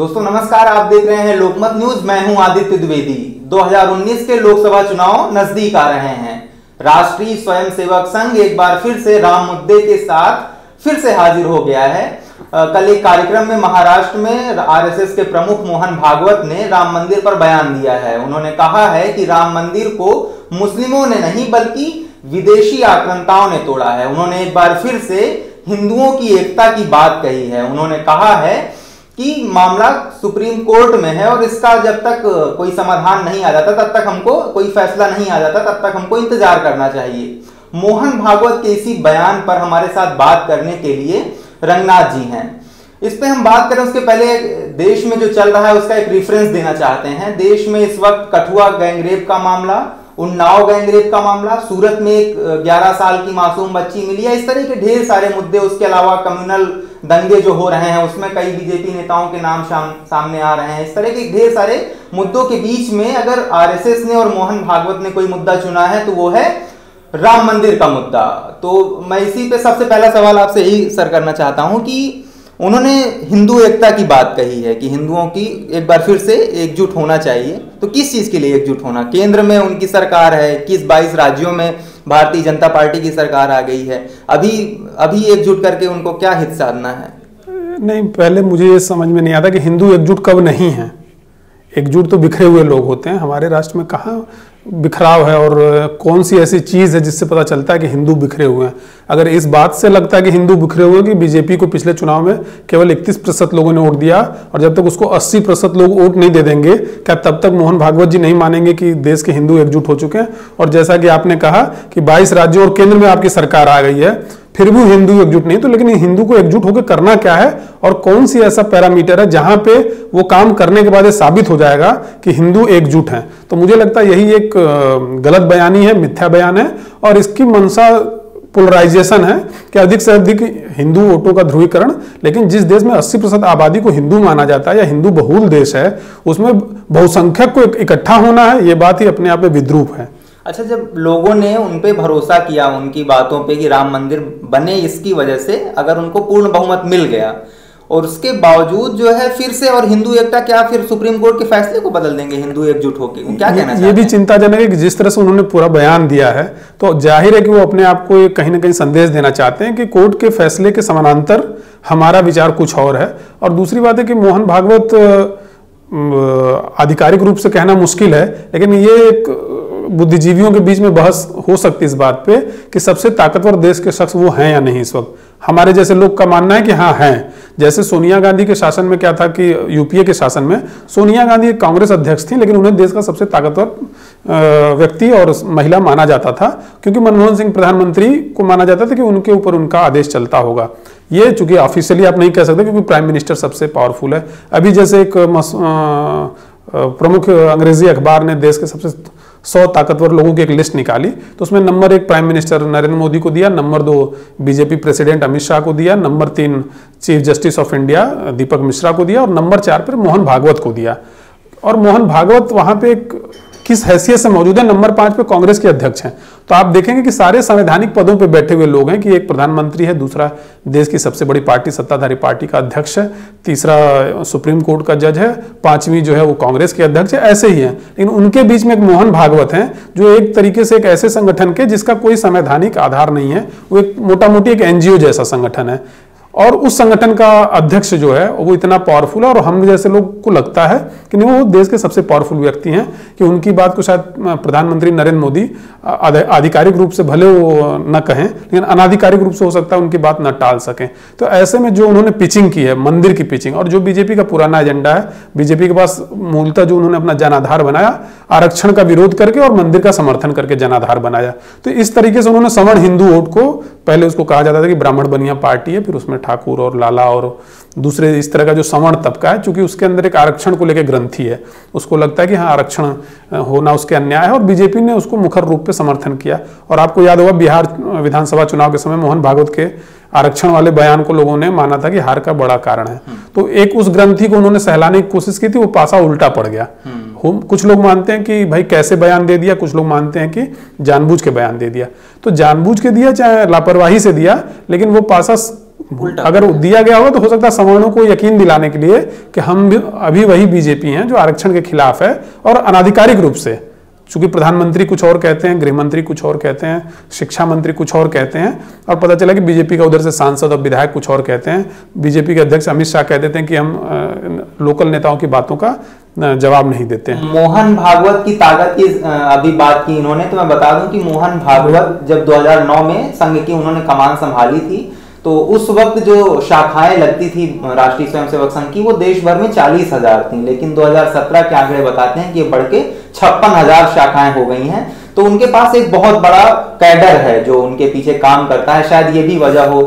दोस्तों, नमस्कार, आप देख रहे हैं लोकमत न्यूज़। मैं हूँ आदित्य द्विवेदी। 2019 के लोकसभा चुनाव नज़दीक आ रहे हैं। राष्ट्रीय स्वयंसेवक संघ एक बार फिर से राम मुद्दे के साथ फिर से हाजिर हो गया है। कल एक कार्यक्रम में महाराष्ट्र में आरएसएस के प्रमुख मोहन भागवत ने राम मंदिर पर बयान दिया है। उन्होंने कहा है कि राम मंदिर को मुस्लिमों ने नहीं, बल्कि विदेशी आक्रांताओं ने तोड़ा है। उन्होंने एक बार फिर से हिंदुओं की एकता की बात कही है। उन्होंने कहा है कि मामला सुप्रीम कोर्ट में है और इसका जब तक कोई समाधान नहीं आ जाता, तब तक हमको कोई फैसला नहीं आ जाता, तब तक हमको इंतज़ार करना चाहिए। मोहन भागवत के इसी बयान पर हमारे साथ बात करने के लिए रंगनाथ जी हैं। इस पे हम बात करें, उसके पहले देश में जो चल रहा है, उसका एक रिफरेंस देना चाहते हैं। देश में इस वक्त कठुआ गैंगरेप का मामला, उन्नाव गैंगरेप का मामला, सूरत में एक 11 साल की मासूम बच्ची मिली है। इस तरह के ढेर सारे मुद्दे, उसके अलावा कम्युनल दंगे जो हो रहे हैं, उसमें कई बीजेपी नेताओं के नाम सामने आ रहे हैं। इस तरह के ढेर सारे मुद्दों के बीच में अगर आरएसएस ने और मोहन भागवत ने कोई मुद्दा चुना है तो वो है राम मंदिर का मुद्दा। तो मैं इसी पे सबसे पहला सवाल आपसे यही सर करना चाहता हूँ कि उन्होंने हिंदू एकता की बात कही है कि हिंदुओं की एक बार फिर से एकजुट होना चाहिए। तो किस चीज़ के लिए एकजुट होना? केंद्र में उनकी सरकार है, किस 22 राज्यों में भारतीय जनता पार्टी की सरकार आ गई है। अभी अभी एकजुट करके उनको क्या हित साधना है? नहीं, पहले मुझे ये समझ में नहीं आता कि हिंदू एकजुट कब नहीं है। एकजुट तो बिखरे हुए लोग होते हैं। हमारे राष्ट्र में कहाँ बिखराव है और कौन सी ऐसी चीज़ है जिससे पता चलता है कि हिंदू बिखरे हुए हैं? अगर इस बात से लगता है कि हिंदू बिखरे हुए हैं कि बीजेपी को पिछले चुनाव में केवल 31 प्रतिशत लोगों ने वोट दिया और जब तक उसको 80 प्रतिशत लोग वोट नहीं दे देंगे, क्या तब तक मोहन भागवत जी नहीं मानेंगे कि देश के हिंदू एकजुट हो चुके हैं? और जैसा कि आपने कहा कि बाईस राज्यों और केंद्र में आपकी सरकार आ गई है, फिर भी हिंदू एकजुट नहीं तो लेकिन हिंदू को एकजुट होकर करना क्या है? और कौन सी ऐसा पैरामीटर है जहाँ पे वो काम करने के बाद साबित हो जाएगा कि हिंदू एकजुट हैं? तो मुझे लगता है यही एक गलत बयानी है, मिथ्या बयान है और इसकी मनसा पोलराइजेशन है कि अधिक से अधिक हिंदू वोटों का ध्रुवीकरण, लेकिन जिस देश में 80 प्रतिशत आबादी को हिंदू माना जाता है या हिंदू बहुल देश है, उसमें बहुसंख्यक को इकट्ठा होना है, ये बात ही अपने आप में विद्रूप है। अच्छा जब लोगों ने उन पे भरोसा किया उनकी बातों पे कि राम मंदिर बने इसकी वजह से अगर उनको पूर्ण बहुमत मिल गया और उसके बावजूद जो है फिर से और हिंदू एकता क्या फिर सुप्रीम कोर्ट के फैसले को बदल देंगे हिंदू एकजुट होकर क्या कहना ये भी चिंताजनक है कि जिस तरह से उन्होंने पूरा बयान दिया है तो ज़ाहिर है कि वो अपने आप को कहीं ना कहीं संदेश देना चाहते हैं कि कोर्ट के फैसले के समानांतर हमारा विचार कुछ और है। और दूसरी बात है कि मोहन भागवत आधिकारिक रूप से कहना मुश्किल है लेकिन ये एक बुद्धिजीवियों के बीच में बहस हो सकती है इस बात पे कि सबसे ताकतवर देश के शख्स वो हैं या नहीं इस वक्त। हमारे जैसे लोग का मानना है कि हाँ हैं। जैसे सोनिया गांधी के शासन में क्या था कि यूपीए के शासन में, सोनिया गांधी एक कांग्रेस अध्यक्ष थी, लेकिन उन्हें देश का सबसे ताकतवर व्यक्ति और महिला माना जाता था, क्योंकि मनमोहन सिंह प्रधानमंत्री को माना जाता था कि उनके ऊपर उनका आदेश चलता होगा। ये चूँकि ऑफिशियली आप नहीं कह सकते क्योंकि प्राइम मिनिस्टर सबसे पावरफुल है। अभी जैसे एक प्रमुख अंग्रेज़ी अखबार ने देश के सबसे सौ ताकतवर लोगों की एक लिस्ट निकाली तो उसमें नंबर एक प्राइम मिनिस्टर नरेंद्र मोदी को दिया, नंबर दो बीजेपी प्रेसिडेंट अमित शाह को दिया, नंबर तीन chief justice of India Deepak Mishra को दिया, और नंबर चार पर मोहन भागवत को दिया। और मोहन भागवत वहाँ पे एक किस हैसियत से मौजूद है? नंबर पाँच पे कांग्रेस के अध्यक्ष हैं। तो आप देखेंगे कि सारे संवैधानिक पदों पे बैठे हुए लोग हैं कि एक प्रधानमंत्री है, दूसरा देश की सबसे बड़ी पार्टी, सत्ताधारी पार्टी का अध्यक्ष है, तीसरा सुप्रीम कोर्ट का जज है, पांचवी जो है वो कांग्रेस के अध्यक्ष है, ऐसे ही है। लेकिन उनके बीच में एक मोहन भागवत है, जो एक तरीके से एक ऐसे संगठन के जिसका कोई संवैधानिक आधार नहीं है, वो एक मोटा मोटी एक एनजीओ जैसा संगठन है। और उस संगठन का अध्यक्ष जो है, वो इतना पावरफुल है और हम जैसे लोग को लगता है कि नहीं, वो देश के सबसे पावरफुल व्यक्ति हैं कि उनकी बात को शायद प्रधानमंत्री नरेंद्र मोदी आधिकारिक रूप से भले वो न कहें, लेकिन अनाधिकारिक रूप से हो सकता है उनकी बात न टाल सकें। तो ऐसे में जो उन्होंने पिचिंग की है, मंदिर की पिचिंग और जो बीजेपी का पुराना एजेंडा है बीजेपी के पास मूलतः जो उन्होंने अपना जनाधार बनाया, आरक्षण का विरोध करके और मंदिर का समर्थन करके जनाधार बनाया। तो इस तरीके से उन्होंने सवर्ण हिंदू वोट को, पहले उसको कहा जाता था कि ब्राह्मण बनिया पार्टी है, फिर उसमें ठाकुर और लाला और दूसरे इस तरह का जो सवर्ण तबका है चूँकि उसके अंदर एक आरक्षण को लेकर ग्रंथि है उसको लगता है कि हाँ आरक्षण होना उसके अन्याय है और बीजेपी ने उसको मुखर रूप पे समर्थन किया। और आपको याद होगा बिहार विधानसभा चुनाव के समय मोहन भागवत के आरक्षण वाले बयान को लोगों ने माना था कि हार का बड़ा कारण है। तो एक उस ग्रंथी को उन्होंने सहलाने की कोशिश की थी वो पासा उल्टा पड़ गया। कुछ लोग मानते हैं कि भाई कैसे बयान दे दिया कुछ लोग मानते हैं कि जानबूझ के बयान दे दिया। तो जानबूझ के दिया चाहे लापरवाही से दिया लेकिन वो पासा अगर दिया गया होगा तो हो सकता है सवर्णों को यकीन दिलाने के लिए कि हम भी अभी वही बीजेपी हैं जो आरक्षण के खिलाफ है और अनाधिकारिक रूप से। चूँकि प्रधानमंत्री कुछ और कहते हैं गृह मंत्री कुछ और कहते हैं शिक्षा मंत्री कुछ और कहते हैं और पता चला कि बीजेपी का उधर से सांसद और विधायक कुछ और कहते हैं बीजेपी के अध्यक्ष अमित शाह कह देते हैं कि हम अ, लोकल नेताओं की बातों का जवाब नहीं देते हैं। मोहन भागवत की ताकत की अभी बात की इन्होंने तो मैं बता दूँ कि मोहन भागवत जब 2009 में संघ की उन्होंने कमान संभाली थी तो उस वक्त जो शाखाएँ लगती थी राष्ट्रीय स्वयंसेवक संघ की, वो देश भर में चालीस हज़ार थी। लेकिन 2017 के आंकड़े बताते हैं कि बढ़ के छप्पन हज़ार शाखाएँ हो गई हैं। तो उनके पास एक बहुत बड़ा कैडर है जो उनके पीछे काम करता है। शायद ये भी वजह हो,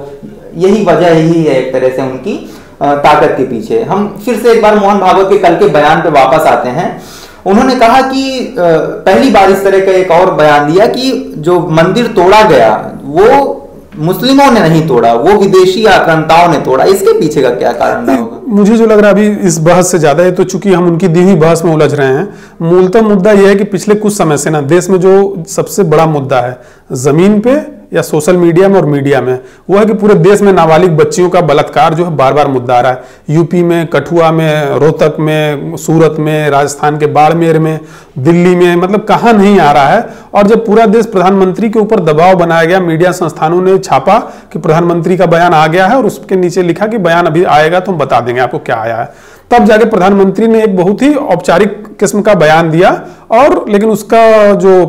यही वजह ही है एक तरह से उनकी ताकत के पीछे। हम फिर से एक बार मोहन भागवत के कल के बयान पे वापस आते हैं। उन्होंने कहा कि पहली बार इस तरह का एक और बयान दिया कि जो मंदिर तोड़ा गया, वो मुस्लिमों ने नहीं तोड़ा, वो विदेशी आक्रांताओं ने तोड़ा। इसके पीछे का क्या कारण होगा? मुझे जो लग रहा है अभी इस बहस से ज़्यादा है तो चूँकि हम उनकी दी हुई बहस में उलझ रहे हैं, मूलतः मुद्दा यह है कि पिछले कुछ समय से ना, देश में जो सबसे बड़ा मुद्दा है, ज़मीन पे या सोशल मीडिया में और मीडिया में, वो है कि पूरे देश में नाबालिग बच्चियों का बलात्कार जो है बार बार मुद्दा आ रहा है। यूपी में, कठुआ में, रोहतक में, सूरत में, राजस्थान के बाड़मेर में, दिल्ली में मतलब कहाँ नहीं आ रहा है। और जब पूरा देश प्रधानमंत्री के ऊपर दबाव बनाया गया, मीडिया संस्थानों ने छापा कि प्रधानमंत्री का बयान आ गया है और उसके नीचे लिखा कि बयान अभी आएगा तो हम बता देंगे आपको क्या आया है। तब जाके प्रधानमंत्री ने एक बहुत ही औपचारिक किस्म का बयान दिया और लेकिन उसका जो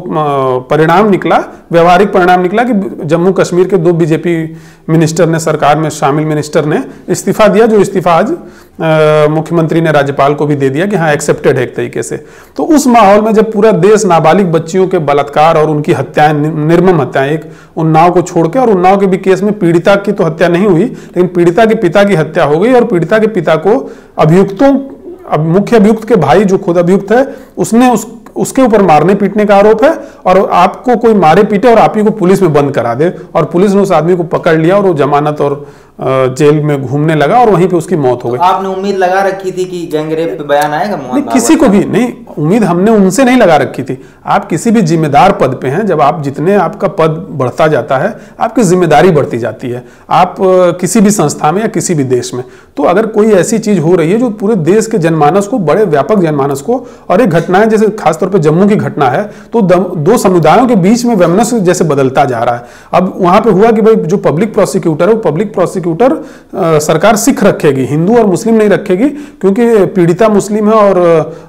परिणाम निकला, व्यवहारिक परिणाम निकला कि जम्मू कश्मीर के दो बीजेपी मिनिस्टर ने, सरकार में शामिल मिनिस्टर ने इस्तीफा दिया, जो इस्तीफा आज मुख्यमंत्री ने राज्यपाल को भी दे दिया कि हाँ एक्सेप्टेड है एक तरीके से। तो उस माहौल में जब पूरा देश नाबालिग बच्चियों के बलात्कार और उनकी हत्याएँ निर्मम हत्याएँ, एक उन्नाव को छोड़ के, और उन्नाव के भी केस में पीड़िता की तो हत्या नहीं हुई, लेकिन पीड़िता के पिता की हत्या हो गई, और पीड़िता के पिता को अभियुक्तों अब मुख्य अभियुक्त के भाई जो खुद अभियुक्त है, उसने उस उसके ऊपर मारने पीटने का आरोप है और आपको कोई मारे पीटे और आप ही को पुलिस में बंद करा दे और पुलिस ने उस आदमी को पकड़ लिया और वो जमानत और जेल में घूमने लगा और वहीं पे उसकी मौत हो गई। तो आपने उम्मीद लगा रखी थी कि गैंगरेप पे बयान आएगा? नहीं किसी को भी नहीं उम्मीद हमने उनसे नहीं लगा रखी थी। आप किसी भी जिम्मेदार पद पे हैं जब आप जितने आपका पद बढ़ता जाता है आपकी ज़िम्मेदारी बढ़ती जाती है। आप किसी भी संस्था में या किसी भी देश में। तो अगर कोई ऐसी चीज़ हो रही है जो पूरे देश के जनमानस को बड़े व्यापक जनमानस को और एक घटनाएँ जैसे खासतौर पर जम्मू की घटना है तो दो समुदायों के बीच में वैमनस्य जैसे बदलता जा रहा है। अब वहाँ पे हुआ कि भाई जो पब्लिक प्रोसिक्यूटर है वो पब्लिक प्रोसिक्यूटर अ, सरकार सिख रखेगी हिंदू और मुस्लिम नहीं रखेगी क्योंकि पीड़िता मुस्लिम है और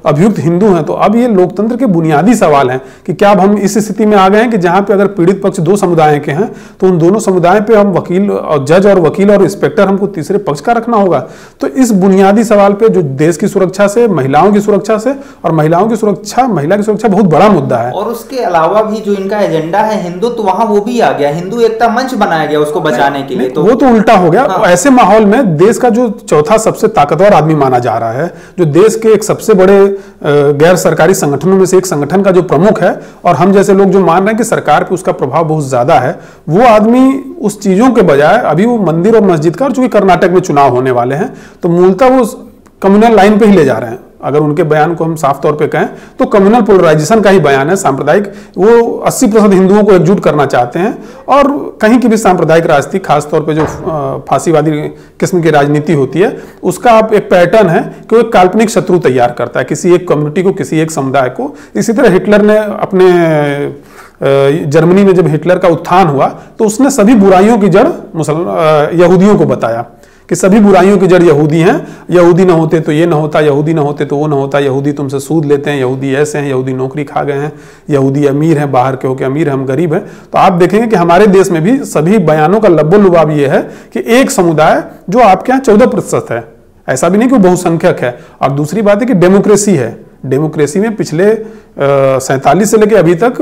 अभियुक्त हिंदू हैं। तो अब ये लोकतंत्र के बुनियादी सवाल हैं कि क्या अब हम इस स्थिति में आ गए हैं कि जहाँ पे अगर पीड़ित पक्ष दो समुदाय के हैं तो उन दोनों समुदाय पे हम वकील और जज और वकील और इंस्पेक्टर हमको तीसरे पक्ष का रखना होगा। तो इस बुनियादी सवाल पे जो देश की सुरक्षा से महिलाओं की सुरक्षा से और महिलाओं की सुरक्षा महिला की सुरक्षा बहुत बड़ा मुद्दा है। और उसके अलावा भी जो इनका एजेंडा है हिंदुत्व वहाँ वो भी आ गया। हिंदू एकता मंच बनाया गया उसको बचाने के लिए। तो वो तो उल्टा हो गया हाँ। ऐसे माहौल में देश का जो चौथा सबसे ताकतवर आदमी माना जा रहा है जो देश के एक सबसे बड़े गैर सरकारी संगठनों में से एक संगठन का जो प्रमुख है और हम जैसे लोग जो मान रहे हैं कि सरकार पे उसका प्रभाव बहुत ज़्यादा है वो आदमी उस चीज़ों के बजाय अभी वो मंदिर और मस्जिद का और चूँकि कर्नाटक में चुनाव होने वाले हैं तो मूलतः वो कम्युनल लाइन पे ही ले जा रहे हैं अगर उनके बयान को हम साफ़ तौर पे कहें तो कम्युनल पोलराइजेशन का ही बयान है सांप्रदायिक। वो 80 प्रतिशत हिंदुओं को एकजुट करना चाहते हैं और कहीं की भी सांप्रदायिक राजनीति, खासतौर पे जो फांसीवादी किस्म की राजनीति होती है, उसका आप एक पैटर्न है कि वो एक काल्पनिक शत्रु तैयार करता है, किसी एक कम्युनिटी को, किसी एक समुदाय को। इसी तरह हिटलर ने अपने जर्मनी में जब हिटलर का उत्थान हुआ तो उसने सभी बुराइयों की जड़ मुसल यहूदियों को बताया। कि सभी बुराइयों की जड़ यहूदी हैं, यहूदी ना होते तो ये ना होता, यहूदी ना होते तो वो ना होता, यहूदी तुमसे सूद लेते हैं, यहूदी ऐसे हैं, यहूदी नौकरी खा गए हैं, यहूदी अमीर हैं, बाहर के होके अमीर हम गरीब हैं। तो आप देखेंगे कि हमारे देश में भी सभी बयानों का लब्बो लुबाब ये है कि एक समुदाय जो आपके यहाँ चौदह प्रतिशत है। ऐसा भी नहीं कि बहुसंख्यक है। और दूसरी बात है कि डेमोक्रेसी है। डेमोक्रेसी में पिछले सैतालीस से लेकर अभी तक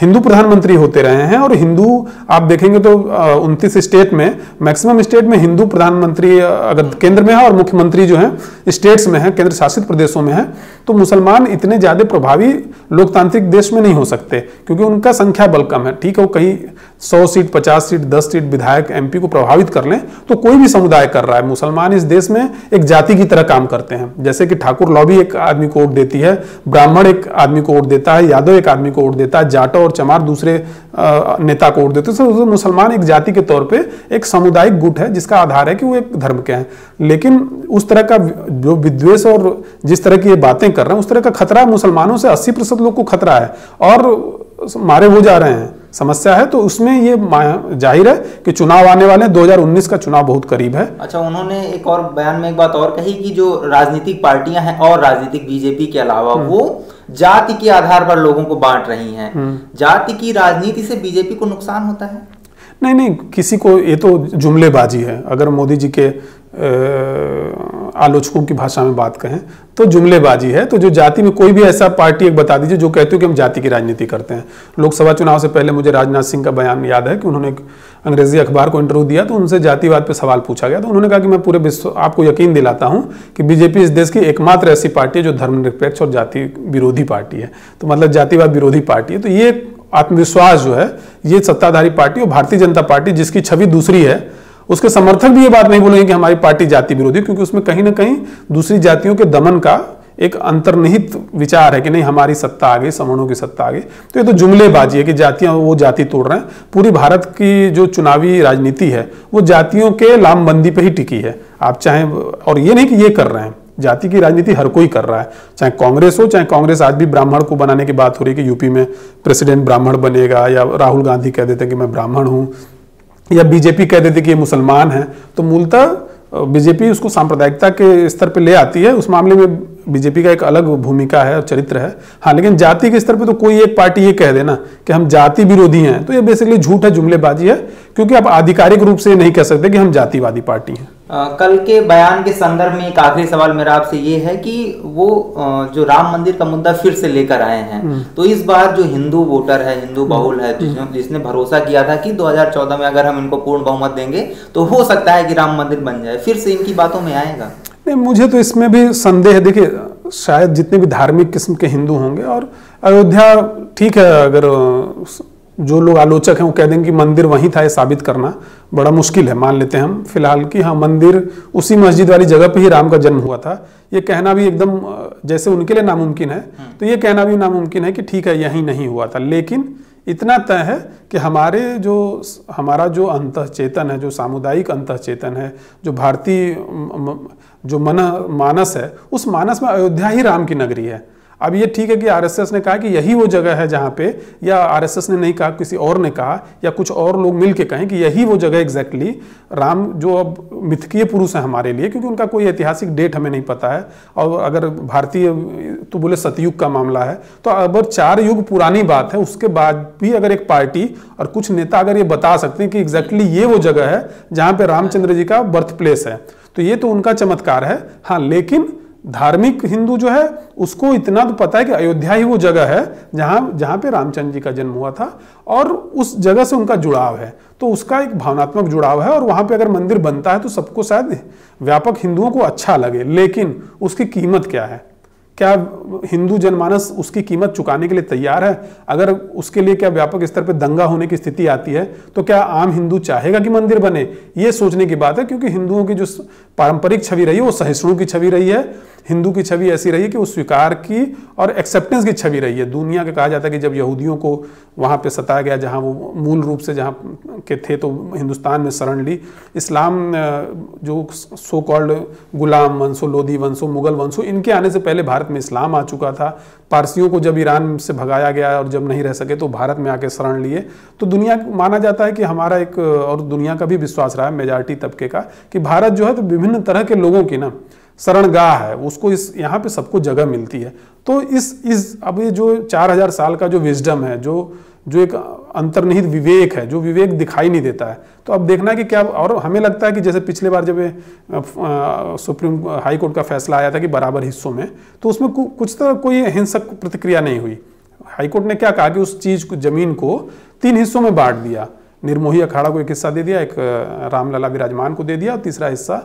हिंदू प्रधानमंत्री होते रहे हैं और हिंदू, आप देखेंगे तो उनतीस स्टेट में, मैक्सिमम स्टेट में हिंदू प्रधानमंत्री अगर केंद्र में है और मुख्यमंत्री जो है, स्टेट्स में है केंद्र शासित प्रदेशों में है तो मुसलमान इतने ज़्यादा प्रभावी लोकतांत्रिक देश में नहीं हो सकते, क्योंकि उनका संख्या बल कम है। ठीक है, वो कहीं सौ सीट, पचास सीट, दस सीट विधायक, एमपी को प्रभावित कर लें तो कोई भी समुदाय कर रहा है। मुसलमान इस देश में एक जाति की तरह काम करते हैं। जैसे कि ठाकुर लॉबी एक आदमी को वोट देती है, ब्राह्मण एक आदमी को वोट देता है यादव एक आदमी को वोट देता है जाटो और चमार दूसरे नेता को वोट देते हैं। तो मुसलमान एक जाति के तौर पे एक सामुदायिक गुट है जिसका आधार है कि वो एक धर्म के हैं। लेकिन उस तरह का जो विद्वेष और जिस तरह की ये बातें कर रहे हैं उस तरह का खतरा मुसलमानों से 80 प्रतिशत लोग को खतरा है। और मारे हो जा रहे हैं। समस्या है तो उसमें ये ज़ाहिर है कि चुनाव आने वाले हैं। 2019 का चुनाव बहुत करीब है। अच्छा उन्होंने एक और बयान में एक बात और कही कि जो राजनीतिक पार्टियाँ हैं और राजनीतिक बीजेपी के अलावा हम्म। वो जाति के आधार पर लोगों को बांट रही हैं। जाति की राजनीति से बीजेपी को नुकसान होता है। नहीं नहीं, किसी को ये तो जुमलेबाजी है। अगर मोदी जी के आलोचकों की भाषा में बात कहें तो जुमलेबाजी है। तो जो जाति में कोई भी ऐसा पार्टी एक बता दीजिए, जो कहते हो कि हम जाति की राजनीति करते हैं। लोकसभा चुनाव से पहले मुझे राजनाथ सिंह का बयान याद है कि उन्होंने एक अंग्रेज़ी अखबार को इंटरव्यू दिया तो उनसे जातिवाद पर सवाल पूछा गया। तो उन्होंने कहा कि मैं पूरे विश्व, आपको यकीन दिलाता हूँ कि बीजेपी इस देश की एकमात्र ऐसी पार्टी है जो धर्मनिरपेक्ष और जाति विरोधी पार्टी है। तो मतलब जातिवाद विरोधी पार्टी है। तो ये आत्मविश्वास जो है, ये सत्ताधारी पार्टी और भारतीय जनता पार्टी जिसकी छवि दूसरी है, उसके समर्थक भी ये बात नहीं बोलेंगे कि हमारी पार्टी जाति विरोधी, क्योंकि उसमें कहीं ना कहीं दूसरी जातियों के दमन का एक अंतर्निहित विचार है कि नहीं, हमारी सत्ता आ गई सवर्णों की सत्ता आ गई तो ये तो जुमलेबाजी है कि जातियाँ वो जाति तोड़ रहे हैं। पूरी भारत की जो चुनावी राजनीति है, वो जातियों के लामबंदी पर ही टिकी है। आप चाहें, और ये नहीं कि ये कर रहे हैं। जाति की राजनीति हर कोई कर रहा है। चाहे कांग्रेस हो, चाहे कांग्रेस आज भी ब्राह्मण को बनाने की बात हो रही है कि यूपी में प्रेसिडेंट ब्राह्मण बनेगा या राहुल गांधी कह देते हैं कि मैं ब्राह्मण हूँ, या बीजेपी कह देती कि ये मुसलमान है तो मूलतः बीजेपी उसको सांप्रदायिकता के स्तर पर ले आती है। उस मामले में बीजेपी का एक अलग भूमिका है और चरित्र है। हाँ लेकिन जाति के स्तर पे तो कोई एक पार्टी ये कह देना कि हम जाति विरोधी हैं। तो ये बेसिकली झूठ है जुमलेबाजी है क्योंकि आप आधिकारिक रूप से नहीं कह सकते कि हम जातिवादी पार्टी हैं। कल के बयान के संदर्भ में एक आखिरी सवाल मेरा आपसे ये है कि वो जो राम मंदिर का मुद्दा फिर से लेकर आए हैं। हम्म। तो इस बार जो हिंदू वोटर है हिंदू बहुल है जिसने जिसने भरोसा किया था कि 2014 में अगर हम इनको पूर्ण बहुमत देंगे तो हो सकता है कि राम मंदिर बन जाए। फिर से इनकी बातों में आएगा। नहीं मुझे तो इसमें भी संदेह है देखिए शायद जितने भी धार्मिक किस्म के हिंदू होंगे और अयोध्या ठीक है अगर जो लोग आलोचक हैं वो कह देंगे कि मंदिर वहीं था ये साबित करना बड़ा मुश्किल है मान लेते हैं हम फ़िलहाल कि हाँ मंदिर उसी मस्जिद वाली जगह पे ही राम का जन्म हुआ था। ये कहना भी एकदम जैसे उनके लिए नामुमकिन है। तो ये कहना भी नामुमकिन है कि ठीक है यहीं नहीं हुआ था। लेकिन इतना तय है कि हमारे जो हमारा जो अंत चेतन है जो सामुदायिक अंत चेतन है जो भारतीय जो मन, मानस है, उस मानस में अयोध्या ही राम की नगरी है। अब ये ठीक है कि आरएसएस ने कहा कि यही वो जगह है जहाँ पे, या आरएसएस ने नहीं कहा, किसी और ने कहा, या कुछ और लोग मिल के कहें कि यही वो जगह एग्जैक्टली राम, जो अब मिथकीय पुरुष है हमारे लिए, क्योंकि उनका कोई ऐतिहासिक डेट हमें नहीं पता है। और अगर भारतीय तो बोले सतयुग का मामला है। तो अगर चार युग पुरानी बात है, उसके बाद भी अगर एक पार्टी और कुछ नेता अगर ये बता सकते हैं कि एग्जैक्टली ये वो जगह है जहाँ पे रामचंद्र जी का बर्थ प्लेस है। तो ये तो उनका चमत्कार है। हाँ लेकिन धार्मिक हिंदू जो है, उसको इतना तो पता है कि अयोध्या ही वो जगह है, जहाँ जहाँ पे रामचंद्र जी का जन्म हुआ था, और उस जगह से उनका जुड़ाव है। तो उसका एक भावनात्मक जुड़ाव है, और वहाँ पे अगर मंदिर बनता है तो सबको शायद व्यापक हिंदुओं को अच्छा लगे, लेकिन उसकी कीमत क्या है? क्या हिंदू जनमानस उसकी कीमत चुकाने के लिए तैयार है? अगर उसके लिए क्या व्यापक स्तर पर दंगा होने की स्थिति आती है तो क्या आम हिंदू चाहेगा कि मंदिर बने? ये सोचने की बात है, क्योंकि हिंदुओं की जो पारंपरिक छवि रही है, वो सहिष्णु की छवि रही है। हिंदू की छवि ऐसी रही है कि वो स्वीकार की और एक्सेप्टेंस की छवि रही है। दुनिया का कहा जाता है कि जब यहूदियों को वहाँ पे सताया गया, जहाँ वो मूल रूप से जहाँ के थे तो हिंदुस्तान में शरण ली। इस्लाम जो सो कॉल्ड गुलाम वंशो, लोधी वंशो, मुगल वंशो, इनके आने से पहले भारत में इस्लाम आ चुका था, पारसियों को जब ईरान से भगाया गया और जब नहीं रह सके तो भारत में आके शरण लिए। तो दुनिया माना जाता है कि हमारा एक, और दुनिया का भी विश्वास रहा है मेजॉरिटी तबके का, कि भारत जो है तो विभिन्न तरह के लोगों की ना शरणगाह है, उसको इस, यहाँ पे सबको जगह मिलती है। तो इस इस, अब ये जो चार हज़ार साल का जो विजडम है, जो जो एक अंतर्निहित विवेक है, जो विवेक दिखाई नहीं देता है। तो अब देखना है कि क्या और हमें लगता है कि जैसे पिछले बार जब सुप्रीम हाई कोर्ट का फैसला आया था कि बराबर हिस्सों में तो उसमें कुछ तरह कोई हिंसक प्रतिक्रिया नहीं हुई। हाईकोर्ट ने क्या कहा कि उस चीज़ को, ज़मीन को तीन हिस्सों में बांट दिया। निर्मोही अखाड़ा को एक हिस्सा दे दिया, एक रामलला विराजमान को दे दिया और तीसरा हिस्सा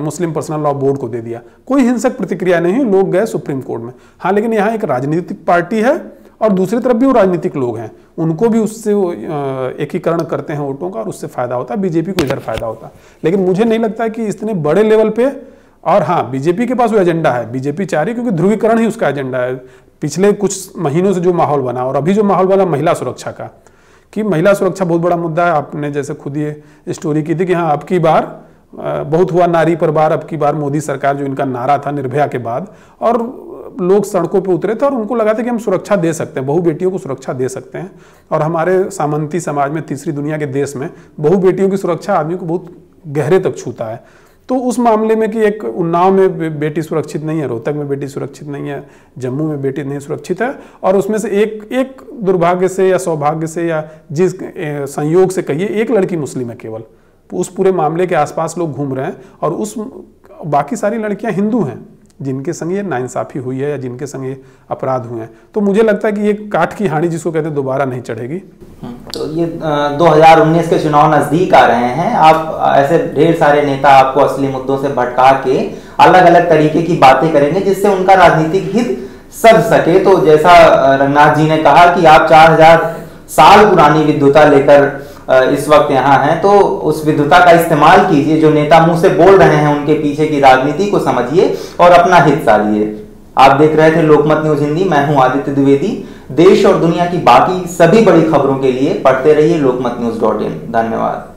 मुस्लिम पर्सनल लॉ बोर्ड को दे दिया। कोई हिंसक प्रतिक्रिया नहीं लोग गए सुप्रीम कोर्ट में। हाँ लेकिन यहाँ एक राजनीतिक पार्टी है और दूसरी तरफ़ भी वो राजनीतिक लोग हैं। उनको भी उससे एकीकरण करते हैं वोटों का और उससे फ़ायदा होता है, बीजेपी को इधर फ़ायदा होता है। लेकिन मुझे नहीं लगता कि इतने बड़े लेवल पे, और हाँ बीजेपी के पास वो एजेंडा है, बीजेपी चाह रही क्योंकि ध्रुवीकरण ही उसका एजेंडा है। पिछले कुछ महीनों से जो माहौल बना और अभी जो माहौल बना महिला सुरक्षा का, कि महिला सुरक्षा बहुत बड़ा मुद्दा है। आपने जैसे खुद ये स्टोरी की थी कि हाँ अब की बार बहुत हुआ नारी पर बार, अब की बार मोदी सरकार जो इनका नारा था निर्भया के बाद, और लोग सड़कों पे उतरे थे और उनको लगा था कि हम सुरक्षा दे सकते हैं बहु बेटियों को सुरक्षा दे सकते हैं। और हमारे सामंती समाज में, तीसरी दुनिया के देश में बहु बेटियों की सुरक्षा आदमी को बहुत गहरे तक छूता है। तो उस मामले में कि एक उन्नाव में बेटी सुरक्षित नहीं है, रोहतक में बेटी सुरक्षित नहीं है, जम्मू में बेटी नहीं सुरक्षित है, और उसमें से एक एक दुर्भाग्य से या सौभाग्य से या जिस संयोग से कहिए, एक लड़की मुस्लिम है केवल। उस पूरे मामले के आसपास लोग घूम रहे हैं और उस, बाकी सारी लड़कियाँ हिंदू हैं। जिनके संग ये नाइंसाफी हुई है या जिनके संग ये अपराध हुए हैं। तो मुझे लगता है कि ये काठ की हानि जिसको कहते हैं दोबारा नहीं चढ़ेगी। तो ये अ, 2019 के चुनाव नज़दीक आ रहे हैं। आप ऐसे ढेर सारे नेता आपको असली मुद्दों से भटका के अलग अलग तरीके की बातें करेंगे जिससे उनका राजनीतिक हित सध सके। तो जैसा रंगनाथ जी ने कहा कि आप 4000 साल पुरानी विद्युता लेकर इस वक्त यहाँ हैं तो उस विद्वता का इस्तेमाल कीजिए, जो नेता मुँह से बोल रहे हैं, उनके पीछे की राजनीति को समझिए और अपना हित साधिए आप देख रहे थे लोकमत न्यूज़ हिंदी, मैं हूँ आदित्य द्विवेदी। देश और दुनिया की बाकी सभी बड़ी खबरों के लिए पढ़ते रहिए लोकमत न्यूज़ डॉट इन। धन्यवाद।